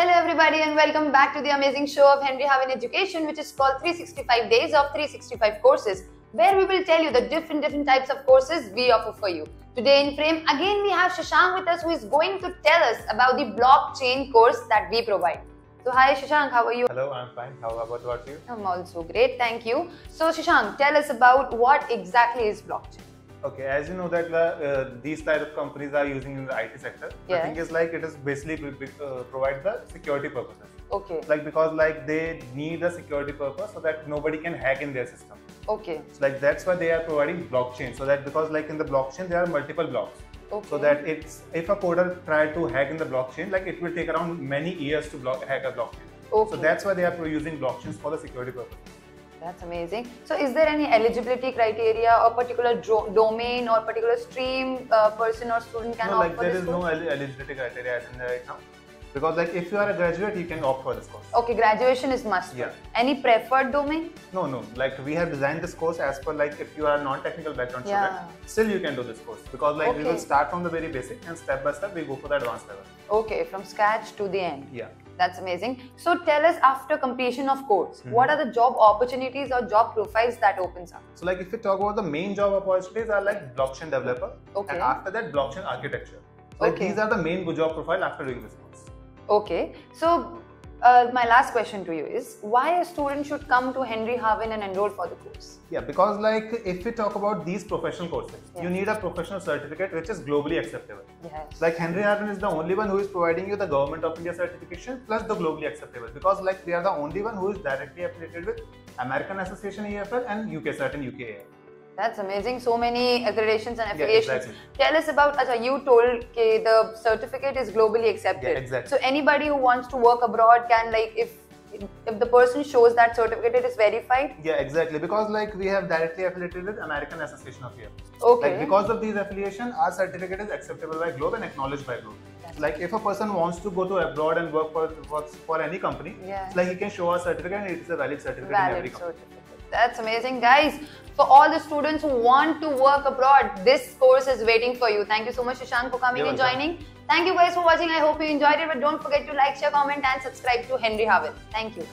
Hello, everybody, and welcome back to the amazing show of Henry Harvin Education, which is called 365 Days of 365 Courses, where we will tell you the different different types of courses we offer for you. Today in frame, again we have Shashank with us, who is going to tell us about the blockchain course that we provide. So, hi Shashank, how are you? Hello, I'm fine. How about what you? I'm also great, thank you. So, Shashank, tell us about what exactly is blockchain. Okay, as you know that uh, these type of companies are using in the IT sector. The Yeah. thing is like it is basically uh, provide the security purposes. Okay, Like because like they need a security purpose so that nobody can hack in their system. okay, So like that's why they are providing blockchain. So that because like in the blockchain there are multiple blocks. okay. So that it's if a coder try to hack in the blockchain, like it will take around many years to block, hack a blockchain. okay. So that's why they are using blockchains for the security purpose. That's amazing. So, is there any eligibility criteria or particular domain or particular stream uh, person or student can no, opt like for there this is no course? el- eligibility criteria as in there right now. Because like if you are a graduate, you can opt for this course. Okay, graduation is must. Yeah. Any preferred domain? No, no. Like we have designed this course as per like if you are a non-technical background Yeah. student, still you can do this course because like we will start from the very basic and step by step we go for the advanced level. Okay, from scratch to the end. Yeah. That's amazing. So, tell us after completion of course, Mm-hmm. what are the job opportunities or job profiles that opens up? So like if we talk about the main job opportunities are like blockchain developer Okay. and after that blockchain architecture. Like Okay. these are the main job profile after doing this course. Okay, so uh, my last question to you is why a student should come to Henry Harvin and enroll for the course? Yeah, because like if we talk about these professional courses, Yeah. you need a professional certificate which is globally acceptable. Yes. Like Henry Harvin is the only one who is providing you the Government of India certification plus the globally acceptable because like we are the only one who is directly affiliated with American Association EFL and UK Cert and UKAL. That's amazing. So many accreditations and Yeah, affiliations. exactly. Tell us about. Acha, you told okay, the certificate is globally accepted. Yeah, exactly. So anybody who wants to work abroad can like if if the person shows that certificate it is verified. Yeah, exactly. Because like we have directly affiliated with American Association of EFL. Okay. Like because of these affiliation, our certificate is acceptable by Globe and acknowledged by Globe. That's Like if a person wants to go to abroad and work for works for any company, Yeah. like he can show a certificate and it's a valid certificate in every valid company. certificate. That's amazing, guys. For all the students who want to work abroad, this course is waiting for you. Thank you so much, Shashank, for coming You're and welcome. joining. Thank you guys for watching. I hope you enjoyed it. But don't forget to like, share, comment, and subscribe to Henry Harvin. Thank you.